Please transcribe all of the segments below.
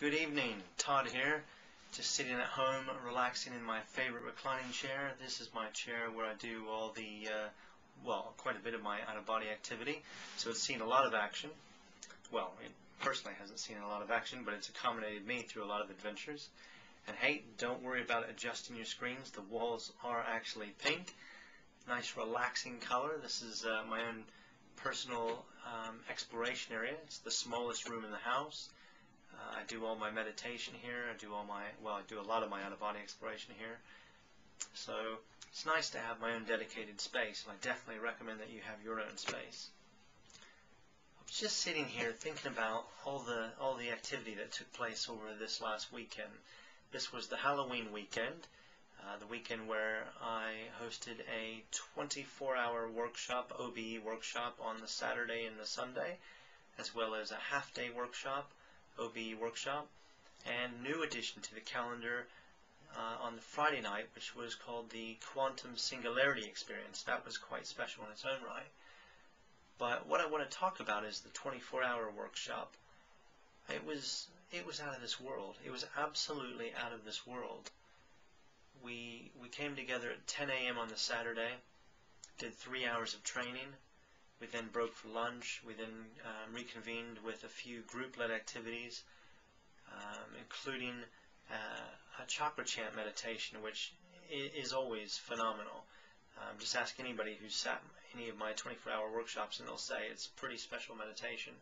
Good evening, Todd here. Just sitting at home, relaxing in my favorite reclining chair. This is my chair where I do all the, uh, well, quite a bit of my out-of-body activity. So it's seen a lot of action. Well, it personally hasn't seen a lot of action, but it's accommodated me through a lot of adventures. And hey, don't worry about adjusting your screens. The walls are actually pink. Nice relaxing color. This is uh, my own personal um, exploration area. It's the smallest room in the house. Uh, I do all my meditation here. I do all my, well, I do a lot of my out-of-body exploration here. So it's nice to have my own dedicated space, and I definitely recommend that you have your own space. I was just sitting here thinking about all the all the activity that took place over this last weekend. This was the Halloween weekend, uh, the weekend where I hosted a 24-hour workshop, OBE workshop, on the Saturday and the Sunday, as well as a half-day workshop OBE workshop, and new addition to the calendar uh, on the Friday night, which was called the Quantum Singularity Experience. That was quite special in its own right. But what I want to talk about is the 24-hour workshop. It was it was out of this world. It was absolutely out of this world. We we came together at 10 a.m. on the Saturday, did three hours of training, we then broke for lunch. We then um, reconvened with a few group-led activities, um, including uh, a chakra chant meditation, which is always phenomenal. Um, just ask anybody who's sat any of my 24-hour workshops, and they'll say it's pretty special meditation.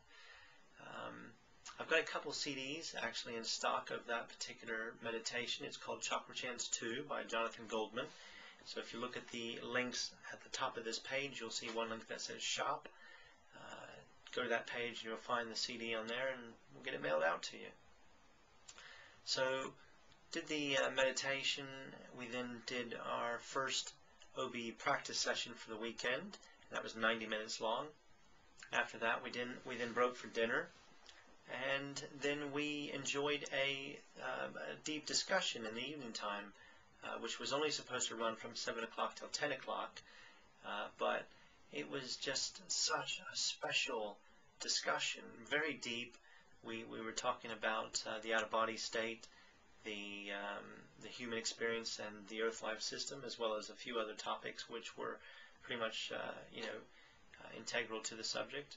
Um, I've got a couple CDs actually in stock of that particular meditation. It's called Chakra Chants 2 by Jonathan Goldman. So if you look at the links at the top of this page, you'll see one link that says shop. Uh, go to that page and you'll find the CD on there and we'll get it mailed out to you. So did the uh, meditation. We then did our first OB practice session for the weekend. That was 90 minutes long. After that, we then we then broke for dinner, and then we enjoyed a, uh, a deep discussion in the evening time uh, which was only supposed to run from 7 o'clock till 10 o'clock. Uh, but it was just such a special discussion, very deep. We, we were talking about uh, the out-of-body state, the, um, the human experience and the Earth life system, as well as a few other topics which were pretty much, uh, you know, uh, integral to the subject.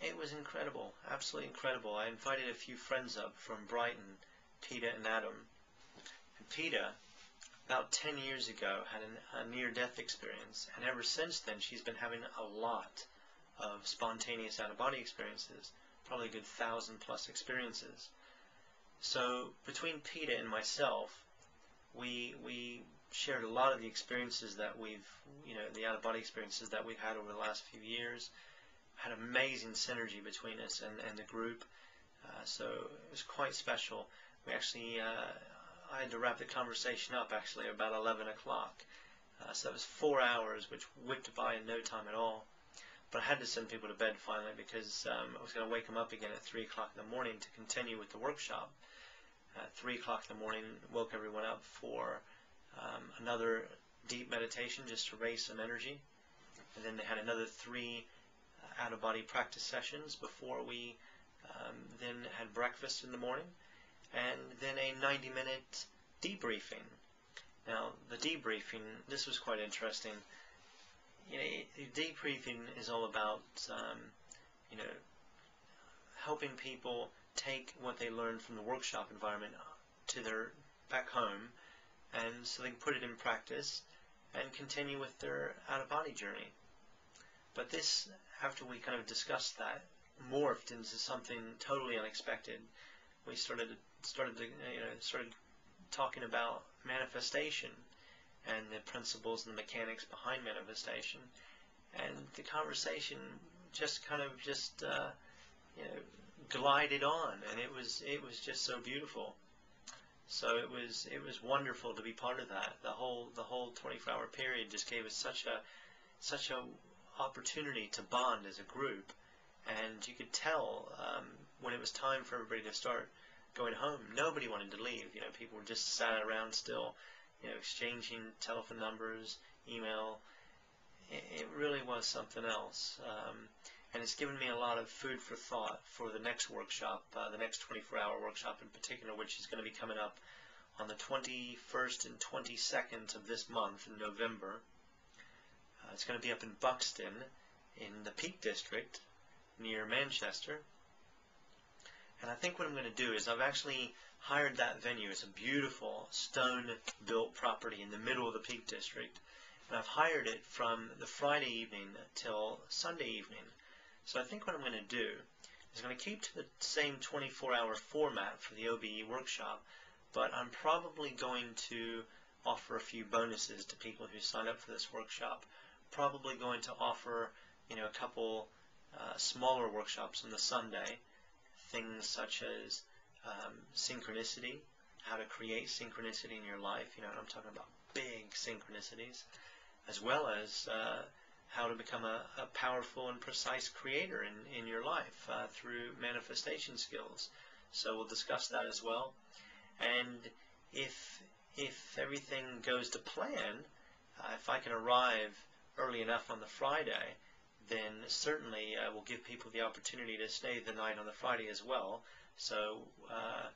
It was incredible, absolutely incredible. I invited a few friends up from Brighton, Peta and Adam, Peta, about 10 years ago, had an, a near-death experience, and ever since then she's been having a lot of spontaneous out-of-body experiences, probably a good thousand plus experiences. So between Peta and myself, we we shared a lot of the experiences that we've, you know, the out-of-body experiences that we've had over the last few years. Had amazing synergy between us and, and the group, uh, so it was quite special. We actually uh, I had to wrap the conversation up actually about 11 o'clock. Uh, so that was four hours, which whipped by in no time at all. But I had to send people to bed finally because um, I was going to wake them up again at 3 o'clock in the morning to continue with the workshop. At 3 o'clock in the morning, woke everyone up for um, another deep meditation just to raise some energy. And then they had another three uh, out-of-body practice sessions before we um, then had breakfast in the morning and then a 90 minute debriefing. Now, the debriefing, this was quite interesting. You know, the debriefing is all about, um, you know, helping people take what they learned from the workshop environment to their back home, and so they can put it in practice and continue with their out-of-body journey. But this, after we kind of discussed that, morphed into something totally unexpected. We started started to, you know, started talking about manifestation and the principles and the mechanics behind manifestation. And the conversation just kind of just, uh, you know, glided on, and it was it was just so beautiful. So it was it was wonderful to be part of that. The whole the whole 24-hour period just gave us such a such a opportunity to bond as a group, and you could tell um, when it was time for everybody to start going home, nobody wanted to leave. You know, people were just sat around still, you know, exchanging telephone numbers, email. It, it really was something else. Um, and it's given me a lot of food for thought for the next workshop, uh, the next 24-hour workshop in particular, which is going to be coming up on the 21st and 22nd of this month in November. Uh, it's going to be up in Buxton in the Peak District near Manchester. And I think what I'm going to do is I've actually hired that venue. It's a beautiful stone-built property in the middle of the Peak District. And I've hired it from the Friday evening till Sunday evening. So I think what I'm going to do is going to keep to the same 24-hour format for the OBE workshop, but I'm probably going to offer a few bonuses to people who sign up for this workshop. Probably going to offer, you know, a couple uh, smaller workshops on the Sunday, things such as um, synchronicity, how to create synchronicity in your life. You know, I'm talking about big synchronicities, as well as uh, how to become a, a, powerful and precise creator in, in your life uh, through manifestation skills. So we'll discuss that as well. And if if everything goes to plan, uh, if I can arrive early enough on the Friday, then certainly uh, we'll give people the opportunity to stay the night on the Friday as well. So, uh,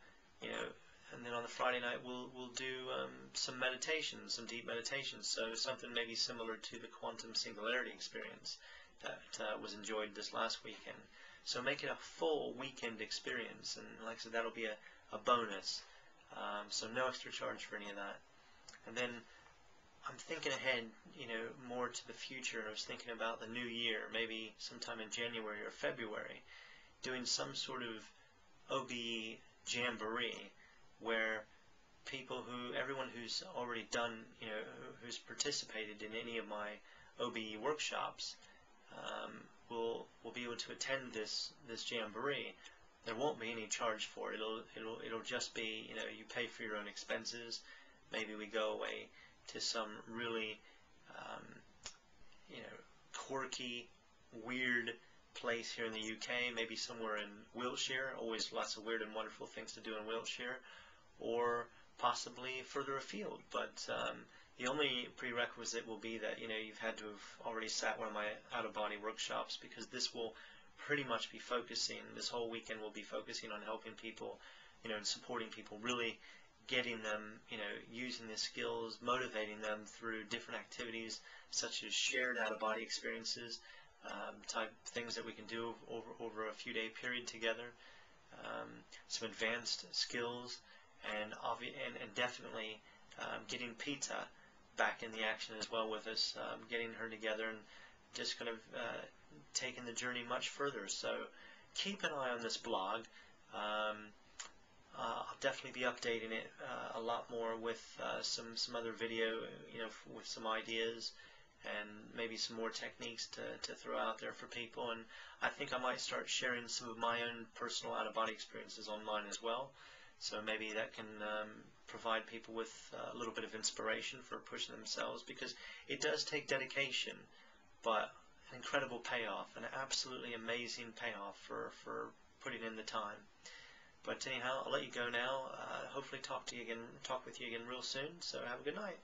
you know, and then on the Friday night we'll we'll do um, some meditation, some deep meditation. So something maybe similar to the quantum singularity experience that uh, was enjoyed this last weekend. So make it a full weekend experience, and like I said, that'll be a, a bonus. Um, so no extra charge for any of that. And then I'm thinking ahead, you know, more to the future. I was thinking about the new year, maybe sometime in January or February, doing some sort of OBE jamboree where people who, everyone who's already done, you know, who's participated in any of my OBE workshops um, will will be able to attend this this jamboree. There won't be any charge for it. It'll it'll it'll just be you know you pay for your own expenses. Maybe we go away to some really um, you know quirky, weird place here in the UK, maybe somewhere in Wiltshire, always lots of weird and wonderful things to do in Wiltshire, or possibly further afield. But um, the only prerequisite will be that you know you've had to have already sat one of my out-of-body workshops because this will pretty much be focusing. This whole weekend will be focusing on helping people, you know, and supporting people, really getting them, you know, using their skills, motivating them through different activities such as shared out-of-body experiences, um, type things that we can do over, over a few day period together, um, some advanced skills, and, and, and definitely um, getting Peta back in the action as well with us, um, getting her together and just kind of uh, taking the journey much further. So keep an eye on this blog. Uh, I'll definitely be updating it uh, a lot more with uh, some some other video, you know, with some ideas and maybe some more techniques to, to throw out there for people. And I think I might start sharing some of my own personal out-of-body experiences online as well. So maybe that can um, provide people with a little bit of inspiration for pushing themselves because it does take dedication, but an incredible payoff, an absolutely amazing payoff for, for putting in the time. But anyhow, I'll let you go now. Uh, hopefully talk to you again, talk with you again real soon. So have a good night.